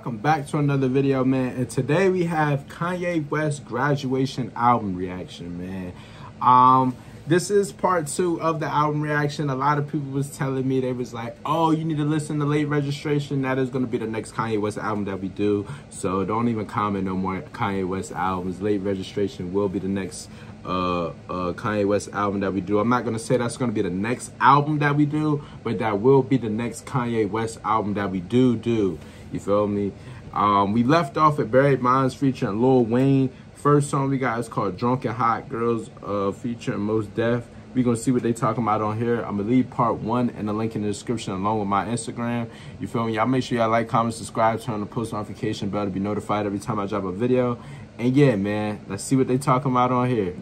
welcome back to another video man. And today we have kanye west graduation album reaction man. Um this is part two of the album reaction. A lot of people was telling me they was like oh you need to listen to late registration. That is going to be the next kanye west album that we do. So don't even comment no more. Kanye west albums late registration will be the next uh, uh, Kanye West album that we do. I'm not gonna say that's gonna be the next album that we do, but that will be the next Kanye West album that we do do. You feel me? Um, we left off at Barry Bonds featuring Lil Wayne. First song we got is called Drunk and Hot Girls uh, featuring Mos Def. we gonna see what they talking about on here. I'm gonna leave part one and the link in the description along with my Instagram. You feel me? Y'all make sure y'all like, comment, subscribe, turn on the post notification bell to be notified every time I drop a video. And yeah, man, let's see what they talking about on here.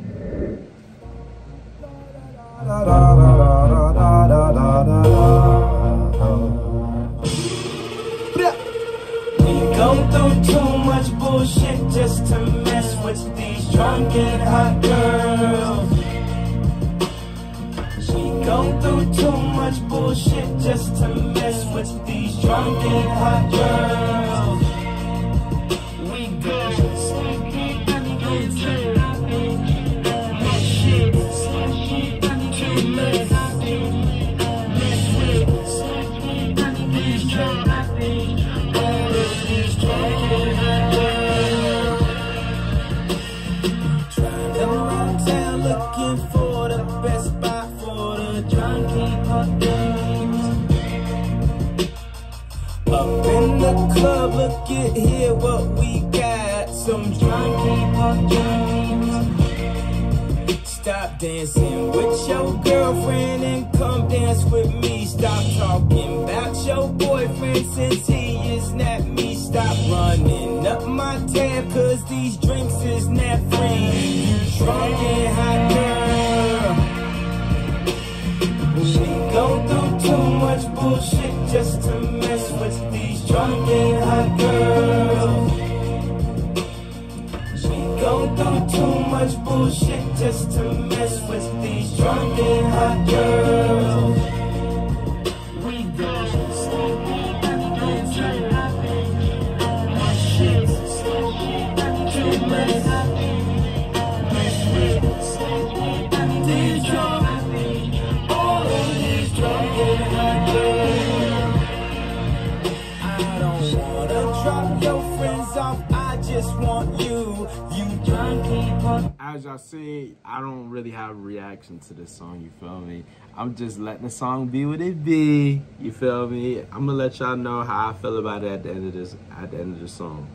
Da, da, da, Go through too much bullshit just to mess with these drunk and hot girls. She go through too much bullshit just to mess with these drunk and hot girls. Since he is not me. Stop running up my tab cause these drinks is not free. Drunk and hot girl. She go through too much bullshit just to mess with these drunk and hot girl. She go through too much bullshit just to mess with these drunk and hot girls. Y'all see, I don't really have a reaction to this song, you feel me? I'm just letting the song be what it be, you feel me? I'm gonna let y'all know how I feel about it at the end of this at the end of the song.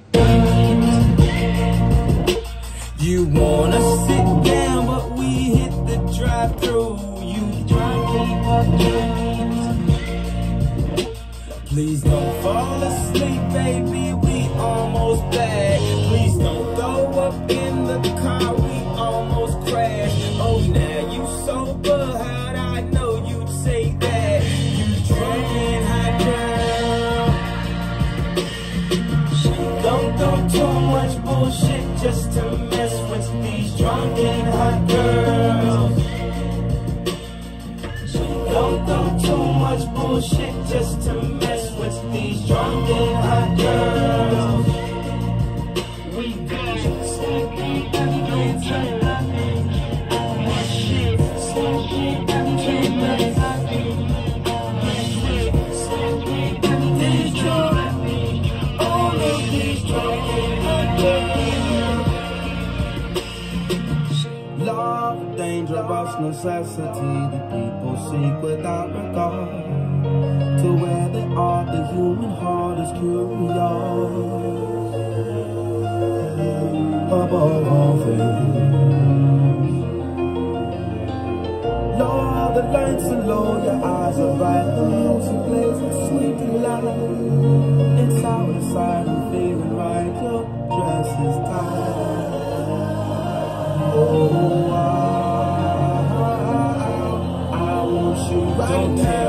You wanna sit down, but we hit the drive-through. You drive me up, Please don't fall asleep, baby. We almost back. Without regard to where the art, the human heart is curious above all things. Lord, the lights are low, your eyes are bright, the music plays with sweet delight. Inside, inside, Tell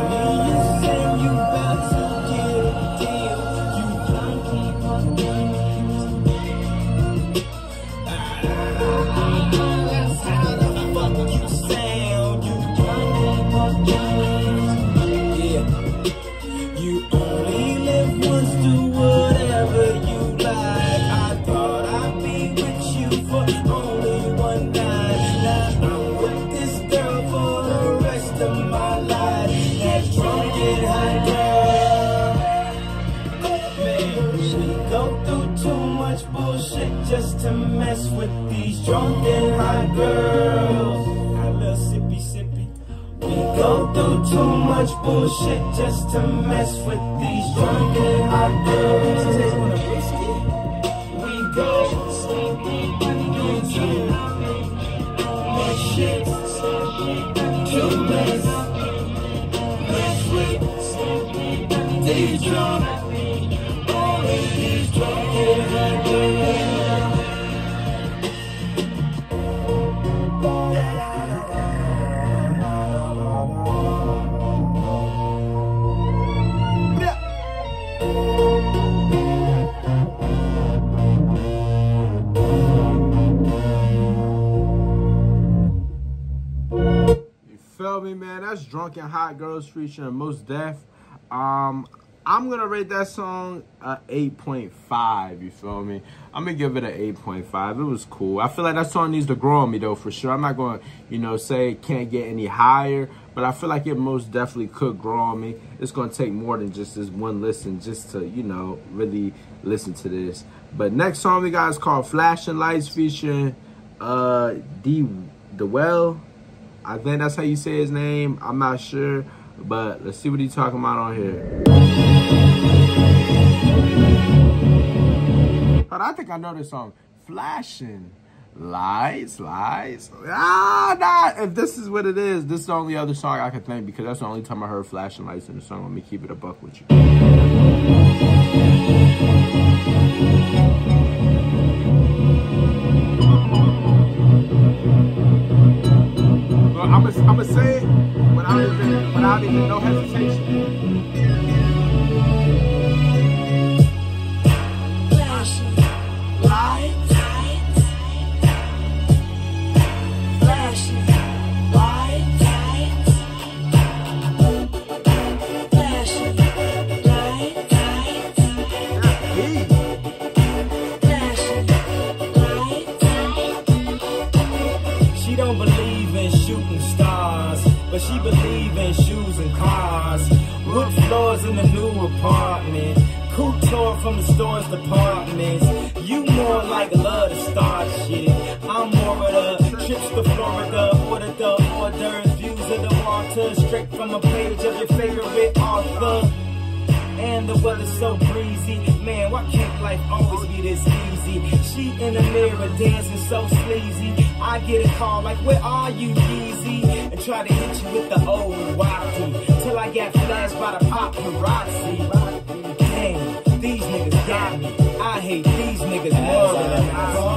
drunk and high girls. I love sippy sippy. We go through too much bullshit just to mess with these drunk and high girls. That's Drunken Hot Girls featuring Mos Def. Um, I'm gonna rate that song a 8.5. You feel me? I'm gonna give it an 8.5. It was cool. I feel like that song needs to grow on me though, for sure. I'm not gonna, you know, say it can't get any higher, but I feel like it most definitely could grow on me. It's gonna take more than just this one listen, just to, you know, really listen to this. But next song we got is called Flashing Lights featuring uh D the Well. I think that's how you say his name. I'm not sure, but let's see what he's talking about on here. But I think I know this song. Flashing lights, lights. Ah, nah. If this is what it is, this is the only other song I can think because that's the only time I heard flashing lights in the song. Let me keep it a buck with you. No I hate these niggas more than I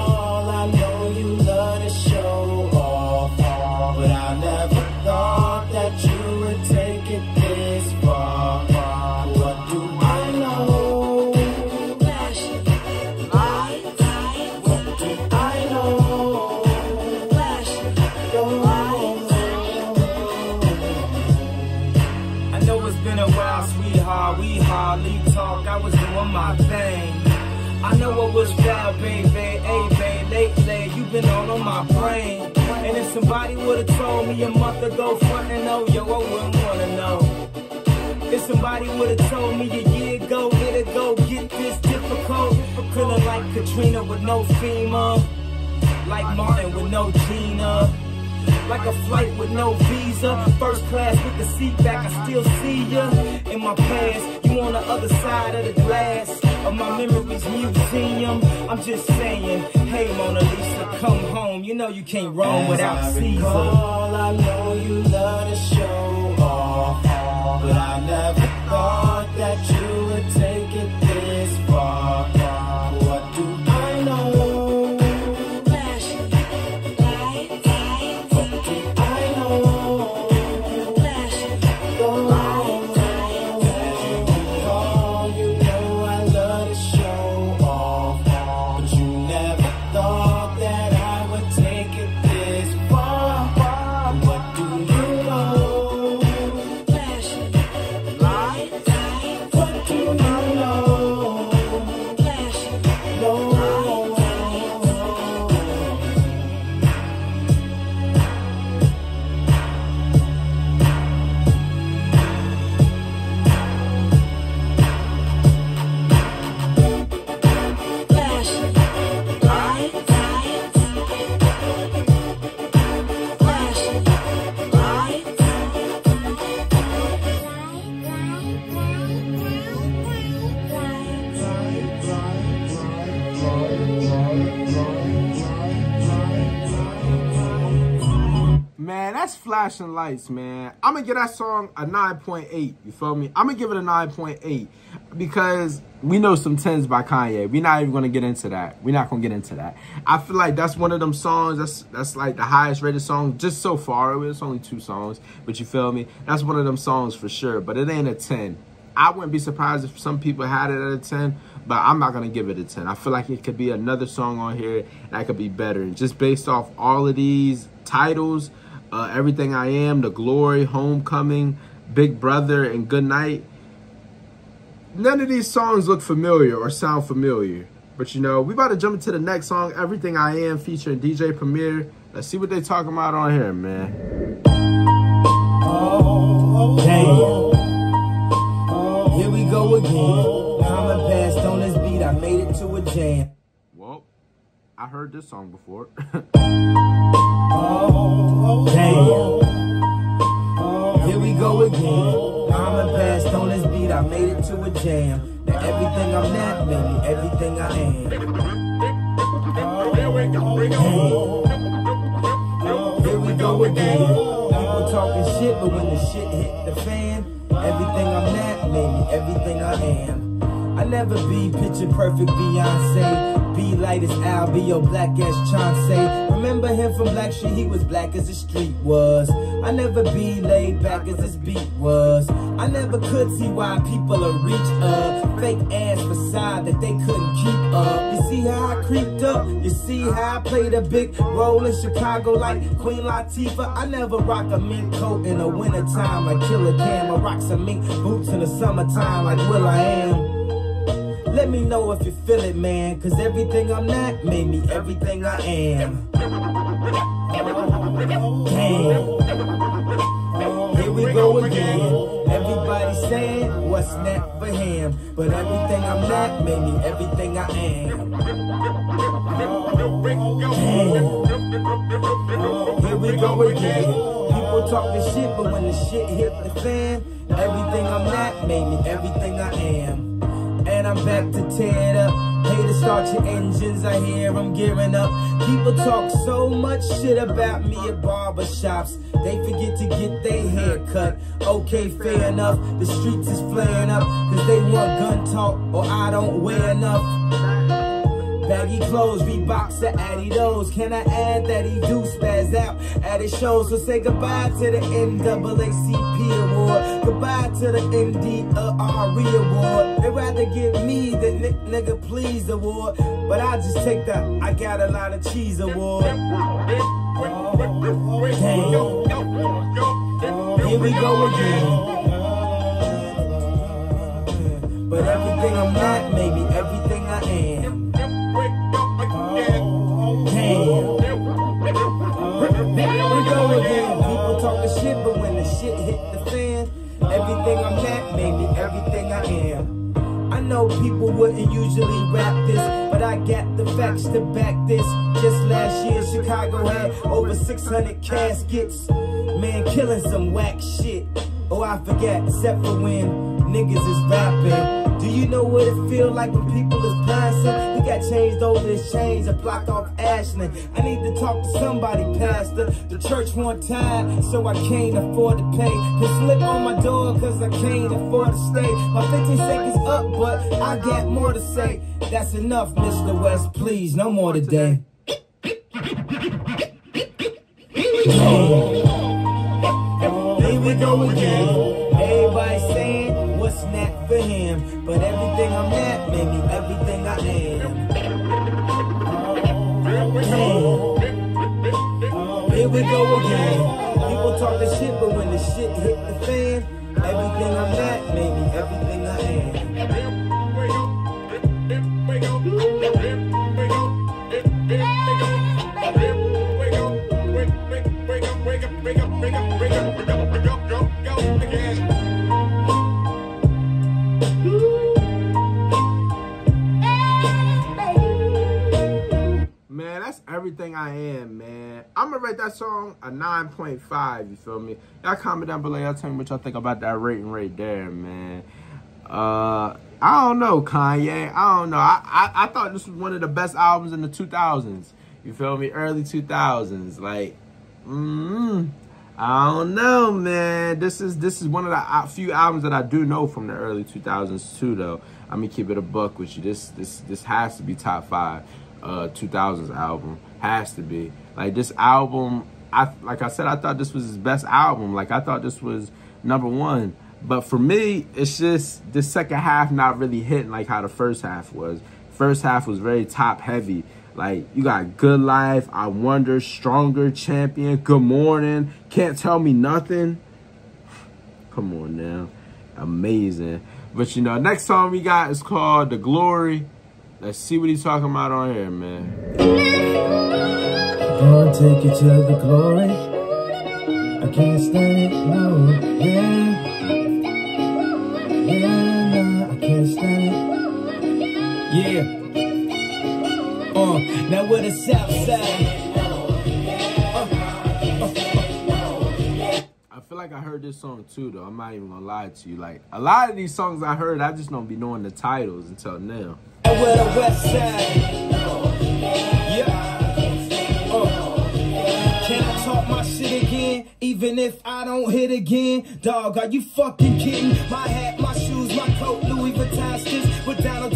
somebody would've told me a year ago, it'd go get this difficult. Feeling like Katrina with no FEMA. Like Martin with no Gina. Like a flight with no visa. First class with the seat back, I still see ya. In my past, you on the other side of the glass of my memories museum. I'm just saying, hey Mona Lisa, come home. You know you can't roam without Caesar. recall, I know you love to show but I never flashing lights, man. I'm gonna give that song a 9.8. You feel me? I'm gonna give it a 9.8 because we know some 10s by Kanye. We're not even gonna get into that. We're not gonna get into that. I feel like that's one of them songs. That's that's like the highest rated song just so far. It's only two songs, but you feel me? That's one of them songs for sure. But it ain't a 10. I wouldn't be surprised if some people had it at a 10, but I'm not gonna give it a 10. I feel like it could be another song on here that could be better. Just based off all of these titles, uh, Everything I Am, The Glory, Homecoming, Big Brother, and Good Night. None of these songs look familiar or sound familiar. But you know, we about to jump into the next song, Everything I Am, featuring DJ Premier. Let's see what they talking about on here, man. Damn. Here we go again. Common passed on this beat, I made it to a jam. I heard this song before. Damn. Here we go again. Common passed on this beat, I made it to a jam. Now everything I'm not, baby, everything I am. Damn. Here we go again. People talking shit, but when the shit hit the fan, everything I'm not, baby, everything I am. I never be picture perfect Beyonce. Be light as Al, be your black as Chauncey. Remember him from Blackstreet, he was black as the street was. I never be laid back as this beat was. I never could see why people are reach up. fake ass facade that they couldn't keep up. You see how I creeped up? You see how I played a big role in Chicago like Queen Latifah? I never rock a mink coat in the wintertime like Killa Cam. I rock some mink boots in the summertime like will.i.am. Let me know if you feel it, man. Cause everything I'm not made me everything I am. Damn. Here we go again. Everybody saying what's not for him. But everything I'm not made me everything I am. Damn. Here we go again. People talking shit, but when the shit hit the fan, everything I'm not made me everything I am. I'm back to tear it up. Hey, to start your engines, I hear them gearing up. People talk so much shit about me at barbershops. They forget to get their hair cut. Okay, fair enough. The streets is flaring up. Cause they want gun talk or I don't wear enough. Baggy clothes, Reeboks or Adidas. Can I add that he do spaz out at his shows? So say goodbye to the NAACP award. Goodbye to the NDRE award. They'd rather give me the n nigga please award. But I just take the I got a lot of cheese award. Damn. Here we go again. But everything I'm not, maybe know people wouldn't usually rap this, but I got the facts to back this. Just last year, Chicago had over 600 caskets. Man, killing some whack shit. Oh, I forget, except for when niggas is rapping. Do you know what it feel like when people is passing? Changed over his chains and blocked off Ashland. I need to talk to somebody, pastor. The church one time, so I can't afford to pay. Can slip on my door, cause I can't afford to stay. My 15 seconds up, but I got more to say. That's enough, Mr. West, please, no more today. Here we go again. Gonna rate that song a 9.5, you feel me? Y'all comment down below, y'all tell me what y'all think about that rating right there, man. Uh, I don't know, Kanye. I don't know. I, I, I thought this was one of the best albums in the 2000s. You feel me? Early 2000s. Like, Mm, I don't know, man. This is this is one of the few albums that I do know from the early 2000s too, though. I'm gonna keep it a buck with you. This this this has to be top five uh 2000s album. Has to be. Like this album, I like I said, I thought this was his best album. Like I thought this was number one. But for me, it's just the second half not really hitting like how the first half was. First half was very top heavy. Like you got Good Life, I Wonder, Stronger, Champion, Good Morning, Can't Tell Me Nothing. Come on now. Amazing. But you know, next song we got is called The Glory. Let's see what he's talking about on here, man. Gonna take you to the glory. I can't stand it, no, yeah. Yeah, no, I can't stand it. Yeah. Uh, now we're the south side. Uh, uh, uh, I feel like I heard this song too, though. I'm not even gonna lie to you. Like a lot of these songs I heard, I just don't be knowing the titles until now. Now we're the west side. Yeah. Talk my shit again? Even if I don't hit again? Dog, are you fucking kidding? My hat, my shoes, my coat, Louis Vuitton. Put down on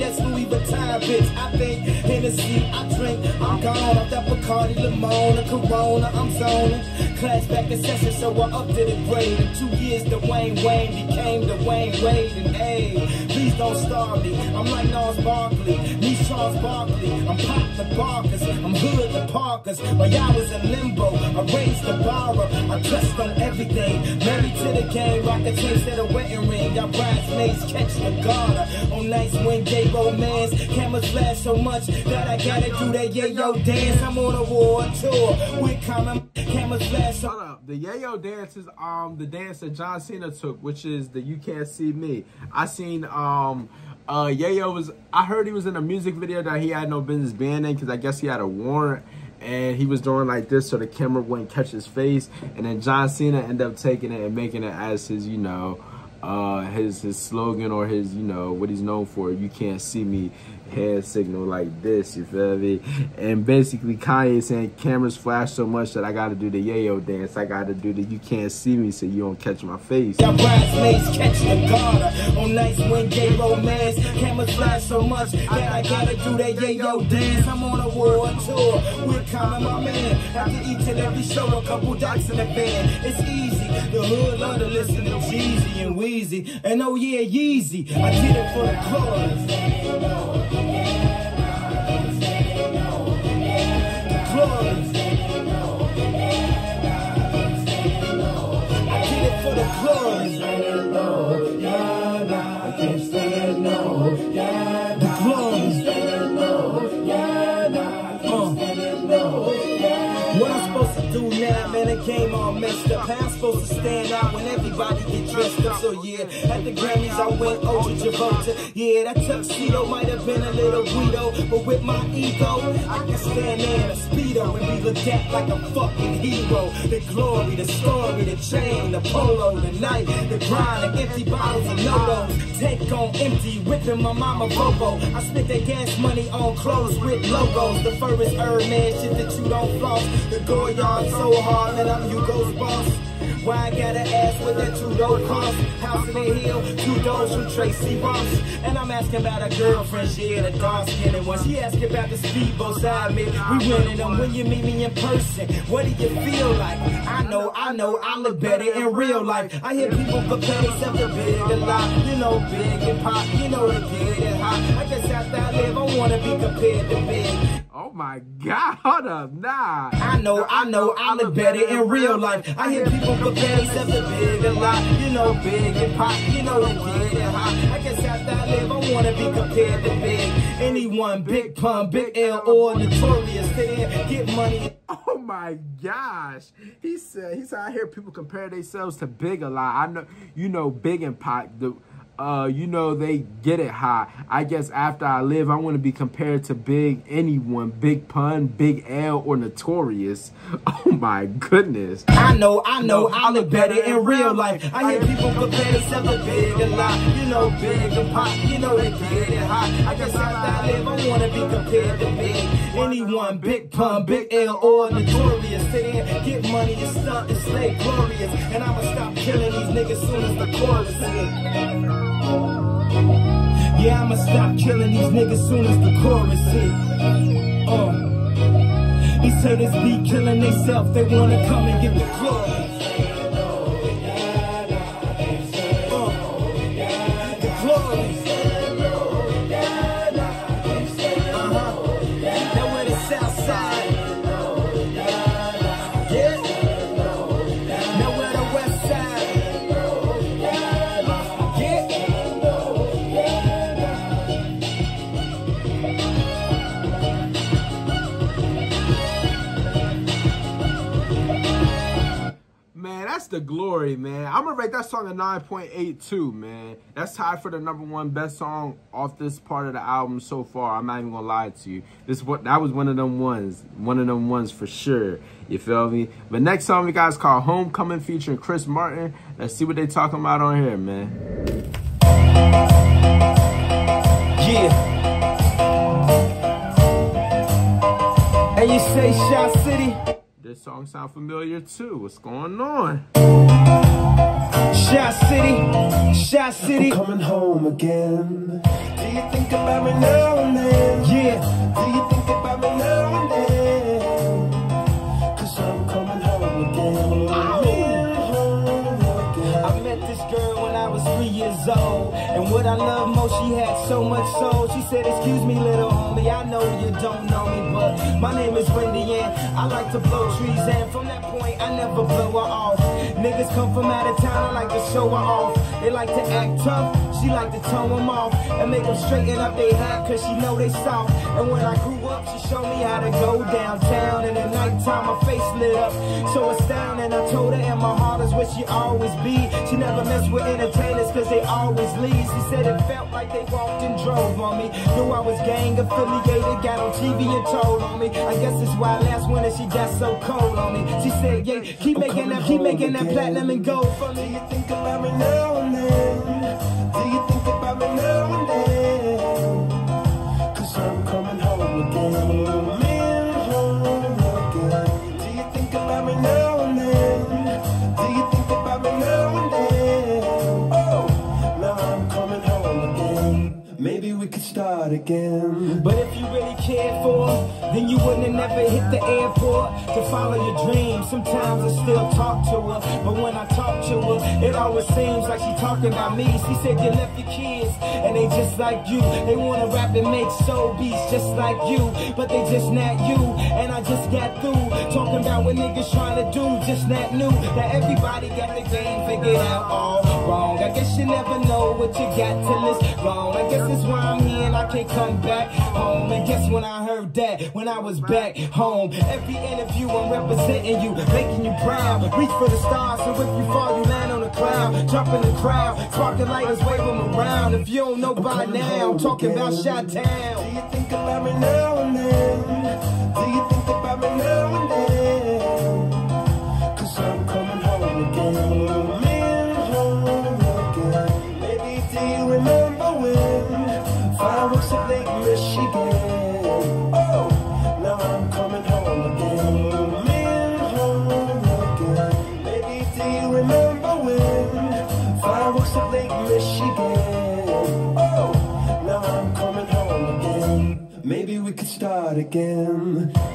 that's Louis Vuitton, bitch. I think Hennessy, I drink, I'm gone off that Bacardi, Limona, Corona, I'm zoning. Class back in session, so I upped it in grade. In two years, the Wayne became the Wade, and hey, please don't starve me. I'm like Gnarls Barkley, me Charles Barkley. I'm Pop the Barkers, I'm Hood the Parkers. While y'all was in limbo, I raised the borrow. I trust on everything. Married to the game, rock a taste at a wedding ring. Y'all bridesmaids catch the garter. On nights when romance, cameras flash so much that I gotta do that yayo dance. I'm on a war tour with common cameras flash. So. The Yayo dance is um the dance that John Cena took, which is the You Can't See Me. I seen um uh Yayo was I heard he was in a music video that he had no business being in because I guess he had a warrant and he was doing like this so the camera wouldn't catch his face and then John Cena ended up taking it and making it as his, you know, uh his his slogan or his, you know, what he's known for, you can't see me hand signal like this, you feel me? And basically Kanye saying cameras flash so much that I gotta do the yayo dance. I gotta do the you can't see me so you don't catch my face. Y'all bridesmaids catch the garter on nights when gay romance cameras flash so much that I gotta do that yayo dance. I'm on a war tour with Common, my man. After each and every show, a couple dots in the band. It's easy. The hood love to listen to Jeezy and Wheezy, and oh yeah, Yeezy. I did it for the glory. Dressed up? So yeah, at the Grammys I went Ultra Travolta. Yeah, that tuxedo might have been a little guido, but with my ego, I can stand there in a speedo and be looked at like a fucking hero. The glory, the story, the chain, the polo, the night, the grind, the empty bottles of no Take on empty, whipping my mama Bobo. I spent that gas money on clothes with logos. The fur is Hermes shit that you don't floss. The Goyard so hard that I'm Hugo's boss. Why I gotta ask with that two door cost? House in the hill, two doors from Tracee Ross. And I'm asking about a girlfriend, she had a dark skinned one. She asking about the speedboat side me. We winning them when you meet me in person. What do you feel like? I know, I know, I look better in real life. I hear people compare themselves to big a lot. You know, big and pop, you know the kid and hot. I guess after I live, I wanna be compared to big. Oh my god, hold up, nah. I know, I know, I look better in real life. I hear people compare themselves to big a lot. You know, big and pop, you know the kid and hot. I guess after I live, I wanna be compared to big. Anyone, big pun, big L, or notorious, there, get money. Oh my gosh. He said he said I hear people compare themselves to Big a lot. I know you know Big and pop, the uh, you know, they get it high. I guess after I live, I want to be compared to Big anyone, Big Pun, Big L, or Notorious. Oh my goodness. I know, I know, I look better in real life. I hear people compare themselves to Big a lot. You know, Big and Pop, you know they get it hot. I guess after I live, I want to be compared to Big anyone, Big Pun, Big L, or Notorious. Sit in, get money and stunt and stay glorious. And I'ma stop killing these niggas soon as the chorus hit. Yeah, I'ma stop killing these niggas soon as the chorus hit. Uh. These haters be killing themselves, they wanna come and get the glory. The glory, man. I'm gonna rate that song a 9.82, man. That's tied for the number one best song off this part of the album so far. I'm not even gonna lie to you. This what that was one of them ones. One of them ones for sure. You feel me? But next song we is called Homecoming featuring Chris Martin. Let's see what they talking about on here, man. Yeah. And you say Shot City? This song sound familiar too. What's going on? Shot City? Shot City? Coming home again. Do you think about me now and then? Yeah. Do you think about me now and then? Cause I'm coming home again. Home. I met this girl when I was three years old. And what I love most, she had so much soul. She said, Excuse me, little homie, I know you don't know me, but my name is Wendy and I like to blow trees. And from that point, I never blow her off. Niggas come from out of town, I like to show her off. They like to act tough, she like to tone them off. And make them straighten up their hat, cause she know they soft. And when I grew up, she showed me how to go downtown. And at nighttime, my face lit up. So astounding, I told her, and my heart is where she always be. She never messed with entertainers, cause they always leave. She said it felt like they walked and drove on me. Knew I was gang affiliated, got on TV and told on me. I guess it's why last winter she got so cold on me. She said, yeah, keep making that, keep making that platinum and gold for Do me. you think about me now and then? Do you think about me now and then? Cause I'm coming home again. Home again. Do you think about me now and then? Do you think about me now and then? Oh, now I'm coming home again. Maybe we could start again. But if you really cared for then you wouldn't have never hit the airport to follow your dreams. Sometimes I still talk to her, but when I talk to her, it always seems like she talking about me. She said you left your kids, and they just like you. They wanna rap and make soul beats just like you, but they just not you. And I just got through talking about what niggas trying to do, just not new. That everybody got the game figured out all wrong. I guess you never know what you got till it's wrong. I guess that's why I'm here and I can't come back home. And guess when I heard that, when I was back home, every interview I'm representing you, making you proud. Reach for the stars, so if you fall, you land on the cloud. Jump in the crowd, sparking lighters, wave them around. If you don't know by now, I'm talking about Shot Do you think about me now and then? Do you think about me now and then? Again.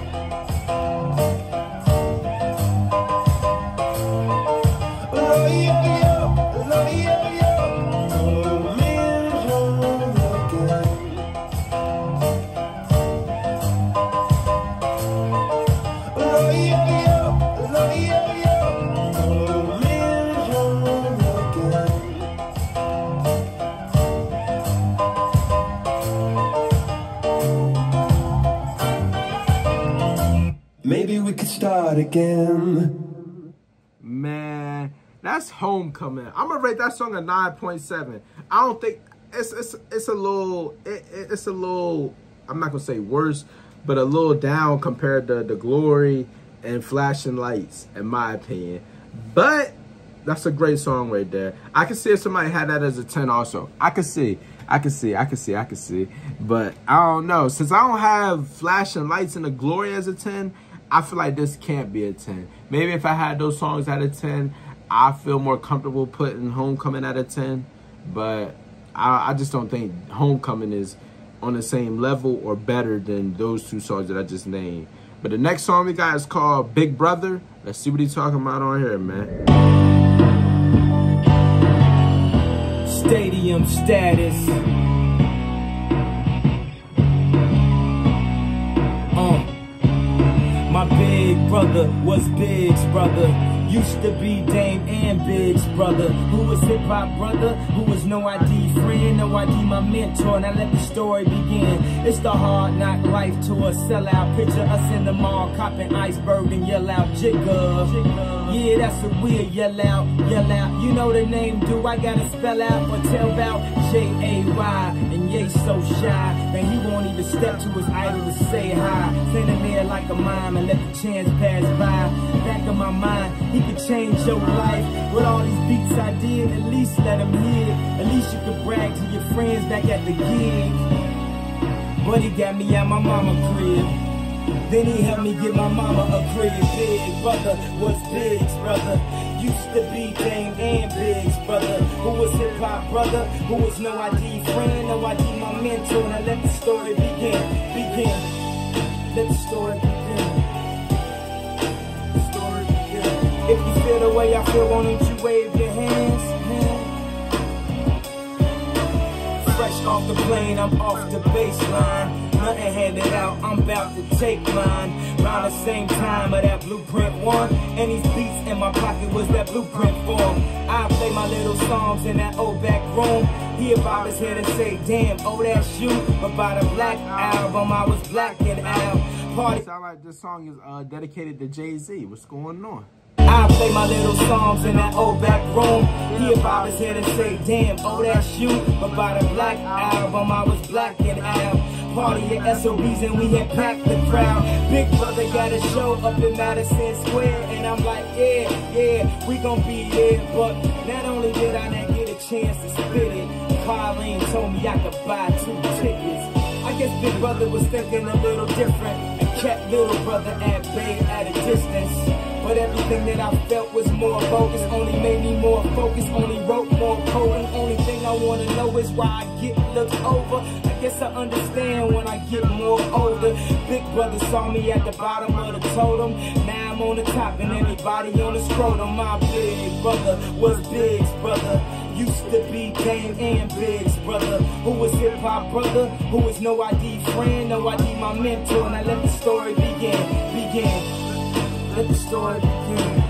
Start again. Man, That's Homecoming. I'm gonna rate that song a 9.7. I don't think it's it's it's a little it, it's a little I'm not gonna say worse, but a little down compared to the glory and flashing lights, in my opinion. But that's a great song right there. I can see if somebody had that as a 10 also. I can see. I can see, I can see, I can see. But I don't know. Since I don't have flashing lights and the glory as a 10, I feel like this can't be a 10. Maybe if I had those songs at a 10, I feel more comfortable putting Homecoming at a 10. But I, I just don't think Homecoming is on the same level or better than those two songs that I just named. But the next song we got is called Big Brother. Let's see what he's talking about on here, man. Stadium status. Brother was Big's brother. Used to be Dame and Big's brother. Who was hip hop brother? Who was no ID friend? No ID my mentor. Now let the story begin. It's the hard knock life to a sellout. Picture us in the mall, copping iceberg and yell out Jigga. Yeah, that's what we'll yell out, yell out. You know the name, do I gotta spell out or tell about J-A-Y? And Ye so shy, man, he won't even step to his idol to say hi. Standing there like a mime and let the chance pass by. Back of my mind, he could change your life. With all these beats I did, at least let him hear. At least you could brag to your friends back at the gig. But he got me at my mama crib. Then he helped me get my mama a crib. Big brother was big brother. Used to be Dame and Big's brother. Who was hip hop brother. Who was no ID friend. No ID my mentor. Now let the story begin. Begin. Let the story begin. The story begin. If you feel the way I feel, why don't you wave your hands? Fresh off the plane, I'm off the baseline. Nothing handed out, I'm about to take mine. Round the same time of that blueprint one. And these beats in my pocket was that blueprint form. I play my little songs in that old back room. He bob his head and say, damn, oh that's you. But by the black album, I was black and out. Party. Sound like this song is uh, dedicated to Jay-Z. What's going on? I play my little songs in that old back room. He'll bob his head and say, damn, oh, that's you. But by the black album, I was black and out. Party at SOBs and we had packed the crowd. Big brother got a show up in Madison Square. And I'm like, yeah, yeah, we gon' be there. But not only did I not get a chance to spit it, Colleen told me I could buy two tickets. I guess Big Brother was thinking a little different kept Little Brother at bay at a distance. But everything that I felt was more bogus, only made me more focused, only wrote more potent. Only thing I wanna know is why I get looked over. I guess I understand when I get more older. Big brother saw me at the bottom of the totem. Now I'm on the top and anybody on the scrotum. My big brother was big brother. Used to be Dame and Big's brother. Who was hip hop brother? Who was no ID friend, no ID my mentor. And I let the story begin, begin. Let the story begin.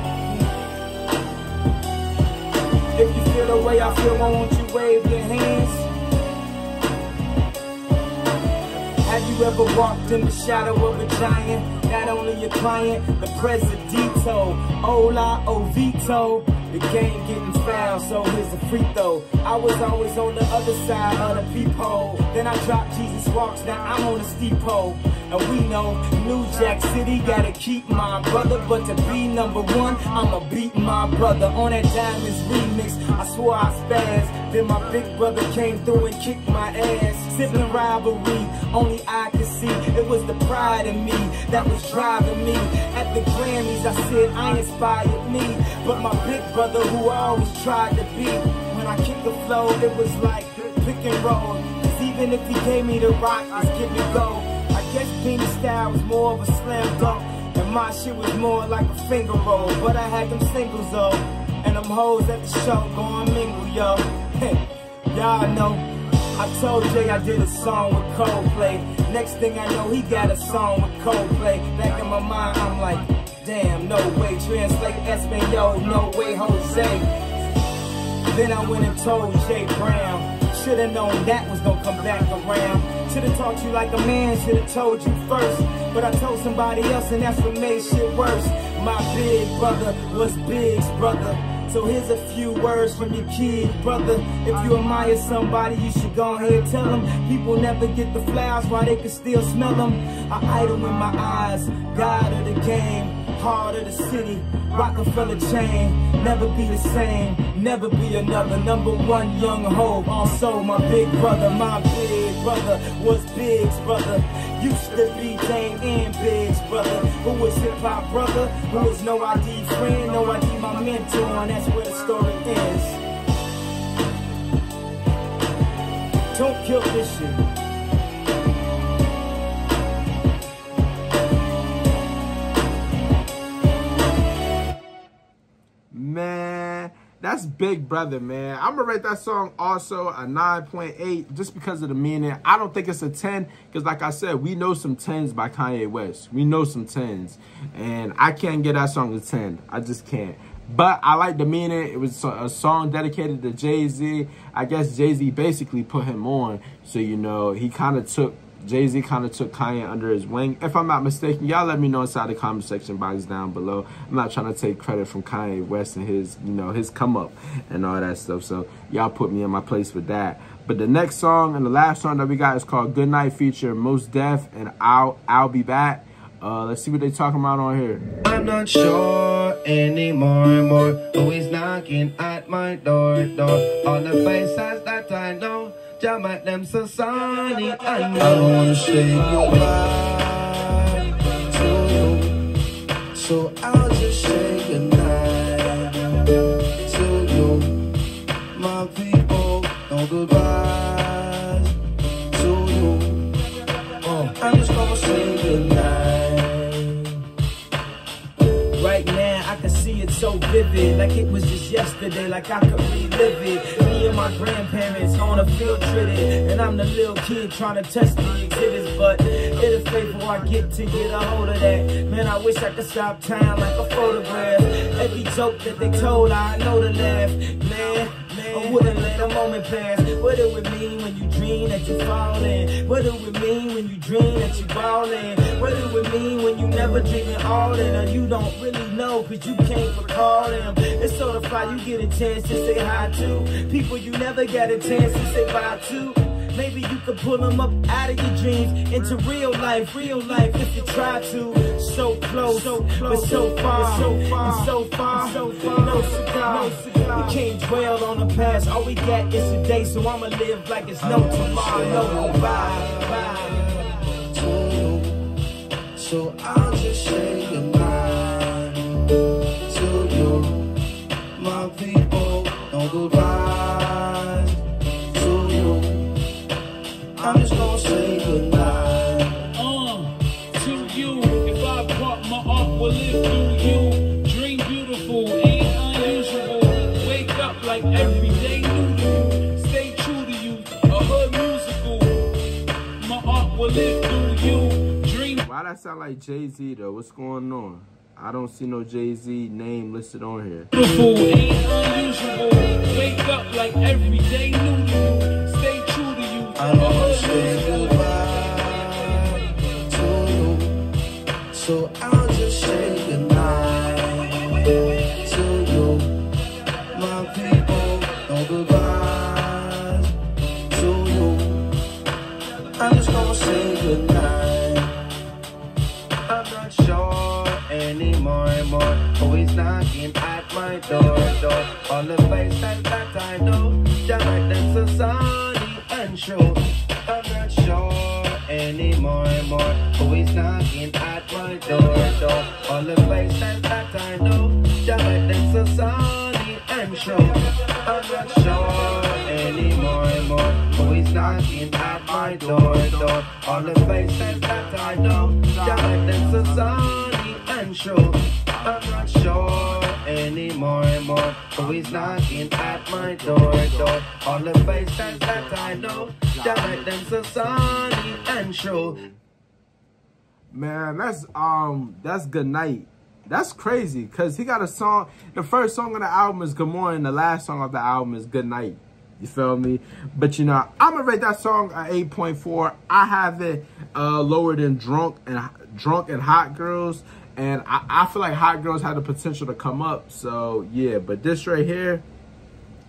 If you feel the way I feel, why won't you wave your hands? Have you ever walked in the shadow of a giant? Not only a client, the presidito. Ola Ovito. The game getting foul, so here's the free throw. I was always on the other side of the peephole. Then I dropped Jesus Walks, now I'm on the steep. And we know New Jack City gotta keep my brother, but to be number one, I'ma beat my brother. On that Diamonds remix, I swore I spazzed. Then my big brother came through and kicked my ass. Sipping rivalry, only I could see it was the pride in me that was driving me. At the Grammys, I said I inspired me, but my big brother, who I always tried to be, when I kicked the flow, it was like pick and roll. Cause even if he gave me the rock, just give me go. I guess Beanie style was more of a slam dunk, and my shit was more like a finger roll. But I had them singles though, and them hoes at the show going mingle, yo. Hey, y'all know. I told Jay I did a song with Coldplay. Next thing I know, he got a song with Coldplay. Back in my mind, I'm like, damn, no way. Translate Espanol, no way, Jose. Then I went and told Jay Brown. Should've known that was gonna come back around. Should've talked to you like a man, should've told you first. But I told somebody else and that's what made shit worse. My big brother was Big's brother. So here's a few words from your kid, brother. If you admire somebody, you should go ahead tell them. People never get the flowers while they can still smell them. I idol in my eyes, God of the game, heart of the city, Rockefeller chain. Never be the same, never be another. Number one young hope. Also my big brother, my big brother was Big's brother. Used to be Dame and Big's brother. Who was hip hop brother? Who was No I.D. friend, No I.D. my mentor, and that's where the story ends. Don't kill this shit. Man, that's Big Brother, man. I'm gonna rate that song also a 9.8 just because of the meaning. I don't think it's a 10 because, like I said, we know some 10s by Kanye West. We know some 10s, and I can't get that song a 10. I just can't. But I like the meaning. It was a song dedicated to Jay Z. I guess Jay Z basically put him on, so you know he kind of took Jay Z kind of took Kanye under his wing. If I'm not mistaken, y'all let me know inside the comment section box down below. I'm not trying to take credit from Kanye West and his, you know, his come up and all that stuff. So y'all put me in my place with that. But the next song and the last song that we got is called Good Night feature Mos Def and I'll I'll be back. Uh, let's see what they talking about on here. I'm not sure anymore more. Always knocking at my door, door. All the faces that I know, jam at them so sunny. I know. I don't wanna say goodbye to you, so I'll vivid, like it was just yesterday, like I could relive it. Me and my grandparents on a field trip, and I'm the little kid trying to test the exhibits, but it'll fade I get to get a hold of that. Man, I wish I could stop time like a photograph. Every joke that they told, I know to laugh. Man, I wouldn't let a moment pass. What it would mean when you dream that you're falling? What it would mean when you dream that you're balling? What it would mean when you never dreaming all in and you don't really know cause you can't recall them. It's sort of fly, you get a chance to say hi to people you never got a chance to say bye to. Maybe you could pull them up out of your dreams into real life, real life if you try to. So close, so close, but so far, so far, so far, so far. No cigar, no cigar. We can't dwell on the past. All we got is today, so I'ma live like it's no tomorrow, no goodbye. Bye. to you. So I'll just say goodnight Why that sound like Jay Z though? What's going on? I don't see no Jay Z name listed on here. beautiful, ain't unusual. Wake up like every day new you. Stay true to you, I a door. All the faces that I know, just like them so sunny and true. I'm not sure anymore more. Always knocking at my door, door. All the faces that I know, just like them so sunny and true. I'm not sure anymore more. Always knocking at my door, door. All the faces that I know, just like them so sunny and true. I'm not sure anymore more. Always knocking at my door, door. All the faces that I know, like them so sunny and true. Man, that's um that's good night. That's crazy because he got a song. The first song on the album is Good Morning. The last song of the album is Good Night. You feel me? But you know, I'm gonna rate that song a 8.4. I have it uh, lower than Drunk and Drunk and Hot Girls. And I, I feel like Hot Girls had the potential to come up. So yeah, but this right here,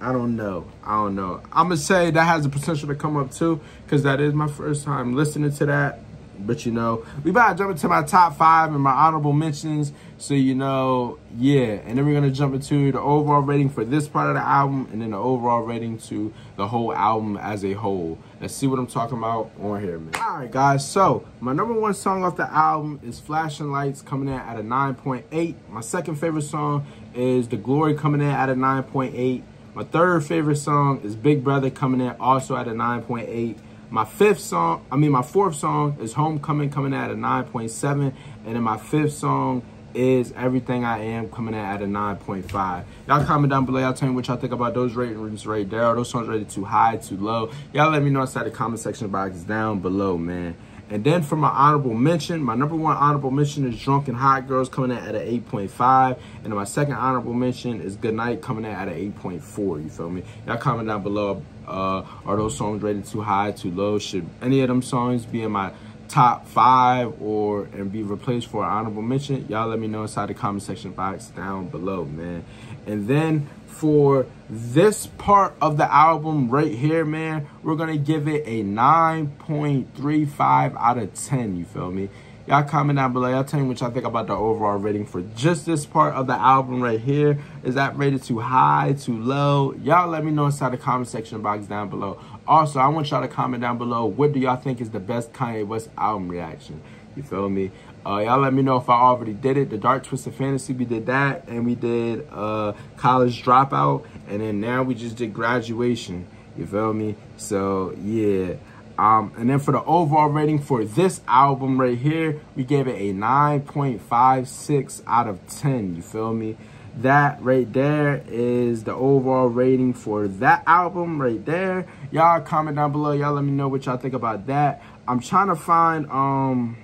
I don't know. I don't know. I'm gonna say that has the potential to come up too, because that is my first time listening to that. But you know, we about to jump into my top five and my honorable mentions. So you know, yeah, and then we're gonna jump into the overall rating for this part of the album, and then the overall rating to the whole album as a whole. Let's see what I'm talking about on here, man. All right, guys. So my number one song off the album is "Flashing Lights," coming in at a 9.8. My second favorite song is "The Glory," coming in at a 9.8. My third favorite song is Big Brother coming in also at a 9.8. My fifth song, I mean my fourth song is Homecoming coming in at a 9.7. And then my fifth song is Everything I Am coming in at a 9.5. Y'all comment down below. Y'all tell me what y'all think about those ratings right there. Are those songs rated too high, too low? Y'all let me know inside the comment section box down below, man. And then for my honorable mention, my number one honorable mention is Drunk and Hot Girls coming in at an 8.5. And my second honorable mention is Good Night coming in at an 8.4. You feel me? Y'all comment down below. Uh, are those songs rated too high, too low? Should any of them songs be in my top five or and be replaced for an honorable mention? Y'all let me know inside the comment section box down below, man. And then for this part of the album right here, man, we're going to give it a 9.35 out of 10. You feel me? Y'all comment down below. Y'all tell me what y'all think about the overall rating for just this part of the album right here. Is that rated too high, too low? Y'all let me know inside the comment section box down below. Also, I want y'all to comment down below. What do y'all think is the best Kanye West album reaction? You feel me? Uh, y'all let me know if I already did it. The Dark Twisted Fantasy, we did that. And we did uh, College Dropout. And then now we just did Graduation. You feel me? So, yeah. Um, and then for the overall rating for this album right here, we gave it a 9.56 out of 10. You feel me? That right there is the overall rating for that album right there. Y'all comment down below. Y'all let me know what y'all think about that. I'm trying to find... um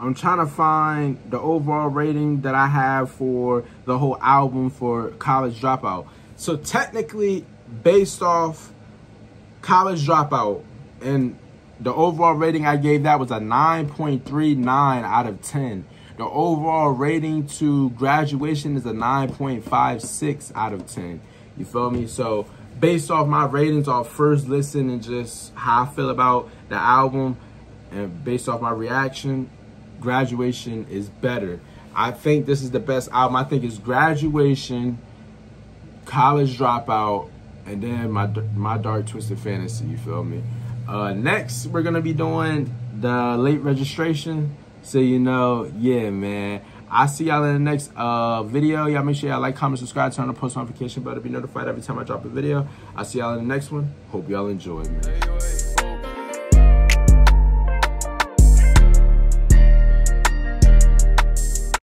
I'm trying to find the overall rating that I have for the whole album for College Dropout. So technically, based off College Dropout and the overall rating I gave that was a 9.39 out of 10. The overall rating to graduation is a 9.56 out of 10. You feel me? So based off my ratings off first listen and just how I feel about the album and based off my reaction, graduation is better. I think this is the best album. I think it's graduation, college dropout, and then my my dark twisted fantasy. You feel me? Uh, next, we're gonna be doing the late registration. So you know, yeah, man. I'll see y'all in the next uh, video. Y'all make sure y'all like, comment, subscribe, turn on the post notification bell to be notified every time I drop a video. I'll see y'all in the next one. Hope y'all enjoy, man.